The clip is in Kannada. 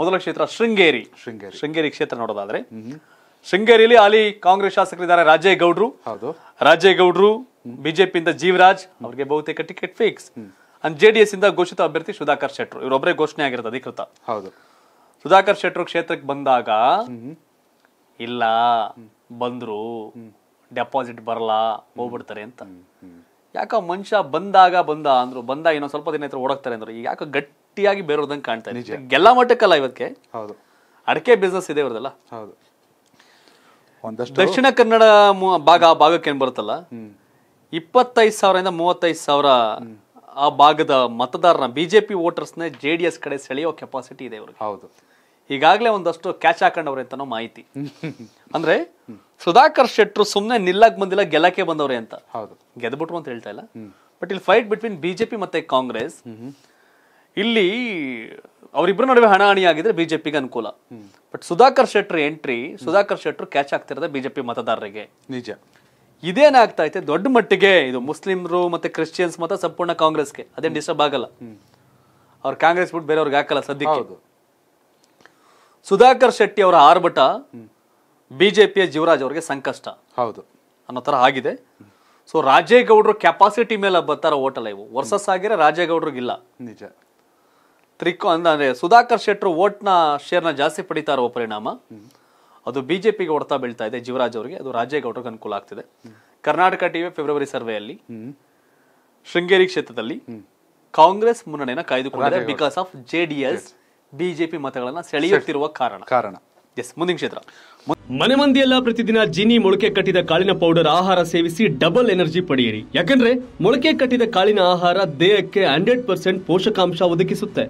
ಮೊದಲ ಕ್ಷೇತ್ರ ಶೃಂಗೇರಿ. ಶೃಂಗೇರಿ. ಶೃಂಗೇರಿ ಕ್ಷೇತ್ರ ನೋಡೋದಾದ್ರೆ. ಶೃಂಗೇರಿಯಲ್ಲಿ ಅಲ್ಲಿ ಕಾಂಗ್ರೆಸ್ ಶಾಸಕರಿದ್ದಾರೆ ರಾಜೇ ಗೌಡ್ರು. ಹೌದು. ರಾಜೇಗೌಡರು ಬಿಜೆಪಿಯಿಂದ ಜೀವರಾಜ್ ಅವ್ರಿಗೆ ಬಹುತೇಕ ಟಿಕೆಟ್ ಫಿಕ್ಸ್. ಅಂಡ್ ಜೆಡಿಎಸ್ ಇಂದ ಘೋಷಿತ ಅಭ್ಯರ್ಥಿ ಸುಧಾಕರ್ ಶೆಟ್ರು. ಇವರೊಬ್ಬರೇ ಘೋಷಣೆ ಆಗಿರೋದು ಅಧಿಕೃತ. ಹೌದು. ಸುಧಾಕರ್ ಶೆಟ್ರು ಕ್ಷೇತ್ರಕ್ಕೆ ಬಂದಾಗ ಇಲ್ಲ ಬಂದ್ರು ಡೆಪಾಸಿಟ್ ಬರಲ್ಲ ಹೋಗ್ಬಿಡ್ತಾರೆ ಅಂತ. ಯಾಕ ಮನುಷ್ಯ ಬಂದಾಗ ಬಂದ ಅಂದ್ರು ಬಂದಾಗ ಏನೋ ಸ್ವಲ್ಪ ದಿನ ಹತ್ರ ಓಡಾಕ್ತಾರೆ ಅಂದ್ರು. ಈಗ ಯಾಕೆ ಗಟ್ಟಿಯಾಗಿ ಬೇರೋದಂಗೆ ಕಾಣ್ತಾ ಇದೆ. ಗೆಲ್ಲ ಮಟ್ಟಕ್ಕಲ್ಲ ಇವಕ್ಕೆ ಹೌದು. ಅಡಕೆ ಬಿಸ್ನೆಸ್ ಇದೆ ಇವ್ರದಲ್ಲ? ಹೌದು. ಒಂದಷ್ಟು ದಕ್ಷಿಣ ಕನ್ನಡ ಭಾಗ ಆ ಭಾಗಕ್ಕೆ ಏನ್ ಬರುತ್ತಲ್ಲ? ಇಪ್ಪತ್ತೈದು ಸಾವಿರದಿಂದ ಮೂವತ್ತೈದು ಸಾವಿರ ಆ ಭಾಗದ ಮತದಾರನ ಬಿಜೆಪಿ ವೋಟರ್ಸ್ನ ಜೆ ಡಿ ಎಸ್ ಕಡೆ ಸೆಳೆಯೋ ಕೆಪಾಸಿಟಿ ಇದೆ ಇವ್ರಿಗೆ. ಹೌದು. ಈಗಾಗಲೇ ಒಂದಷ್ಟು ಕ್ಯಾಚ್ ಹಾಕೊಂಡವ್ರೆ ಅಂತನೋ ಮಾಹಿತಿ. ಅಂದ್ರೆ ಸುಧಾಕರ್ ಶೆಟ್ರು ಸುಮ್ನೆ ನಿಲ್ಲಕ್ ಬಂದಿಲ್ಲ ಗೆಲ್ಲಕ್ಕೆ ಬಂದವ್ರೆ ಅಂತ. ಹೌದು. ಗೆದ್ಬಿಟ್ರು ಅಂತ ಹೇಳ್ತಾ ಇಲ್ಲ. ಬಟ್ ಇಲ್ಲಿ ಫೈಟ್ ಬಿಟ್ವೀನ್ ಬಿಜೆಪಿ ಮತ್ತೆ ಕಾಂಗ್ರೆಸ್. ಇಲ್ಲಿ ಅವರಿಬ್ಬರ ನಡುವೆ ಹಣಾಹಣಿ ಆಗಿದ್ರೆ ಬಿಜೆಪಿಗೆ ಅನುಕೂಲ. But Sudhakar Shettar entry Sudhakar Shettar catch ಆಗ್ತಿರೋದೆ BJP ಮತದಾರರಿಗೆ. ನಿಜ. ಇದೇನಾಗ್ತಾ ಐತೆ? ದೊಡ್ಡ ಮಟ್ಟಿಗೆ ಇದು ಮುಸ್ಲಿಮ್ರು ಮತ್ತೆ ಕ್ರಿಶ್ಚಿಯನ್ಸ್ ಮತ ಸಂಪೂರ್ಣ ಕಾಂಗ್ರೆಸ್ಗೆ. ಅದೇನು ಡಿಸ್ಟರ್ಬ್ ಆಗಲ್ಲ. ಅವ್ರು ಕಾಂಗ್ರೆಸ್ ಬಿಟ್ಟು ಬೇರೆಯವ್ರಿಗೆ ಹಾಕಲ್ಲ ಸದ್ಯಕ್ಕೆ. ಸುಧಾಕರ್ ಶೆಟ್ಟಿ ಅವರ ಆರ್ಭಟ ಬಿಜೆಪಿಯ ಜೀವರಾಜ್ ಅವರಿಗೆ ಸಂಕಷ್ಟ. ಹೌದು. ಅನ್ನೋ ತರ ಆಗಿದೆ. ಸೊ ರಾಜೇಗೌಡರು ಕೆಪಾಸಿಟಿ ಮೇಲೆ ಬರ್ತಾರ ಓಟಲ್ ಇವು. ವರ್ಸಸ್ ಆಗಿರೋ ರಾಜೇಗೌಡ್ರಿಗಿಲ್ಲ. ನಿಜ. ತ್ರಿಕೋ ಅಂದ್ರೆ ಸುಧಾಕರ್ನ ಓಟ್ನ ಶೇರ್ನ ಜಾಸ್ತಿ ಪಡಿತಾ ಇರೋ ಪರಿಣಾಮ. ಅದು ಬಿಜೆಪಿಗೆ ಹೊಡ್ತಾ ಬೀಳ್ತಾ ಇದೆ ಜೀವರಾಜ್ ಅವರಿಗೆ. ಅದು ರಾಜೇಗೌಡರಿಗೆ ಅನುಕೂಲ ಆಗ್ತಿದೆ. ಕರ್ನಾಟಕ ಟಿವಿ ಫೆಬ್ರವರಿ ಸರ್ವೆಯಲ್ಲಿ ಶೃಂಗೇರಿ ಕ್ಷೇತ್ರದಲ್ಲಿ ಕಾಂಗ್ರೆಸ್ ಮುನ್ನಡೆಯನ್ನು ಕಾಯ್ದುಕೊಂಡಿದೆ ಬಿಕಾಸ್ ಆಫ್ ಜೆಡಿಎಸ್ ಬಿಜೆಪಿ ಮತಗಳನ್ನ ಸೆಳೆಯುತ್ತಿರುವ ಕಾರಣ. ಕಾರಣ. ಎಸ್ ಮುಂದಿನ ಕ್ಷೇತ್ರ. ಮನೆ ಮಂದಿಯೆಲ್ಲ ಪ್ರತಿದಿನ ಜಿನಿ ಮೊಳಕೆ ಕಟ್ಟಿದ ಕಾಳಿನ ಪೌಡರ್ ಆಹಾರ ಸೇವಿಸಿ ಡಬಲ್ ಎನರ್ಜಿ ಪಡೆಯಿರಿ. ಯಾಕಂದ್ರೆ ಮೊಳಕೆ ಕಟ್ಟಿದ ಕಾಳಿನ ಆಹಾರ ದೇಹಕ್ಕೆ ಹಂಡ್ರೆಡ್ ಪರ್ಸೆಂಟ್ ಪೋಷಕಾಂಶ ಒದಗಿಸುತ್ತೆ.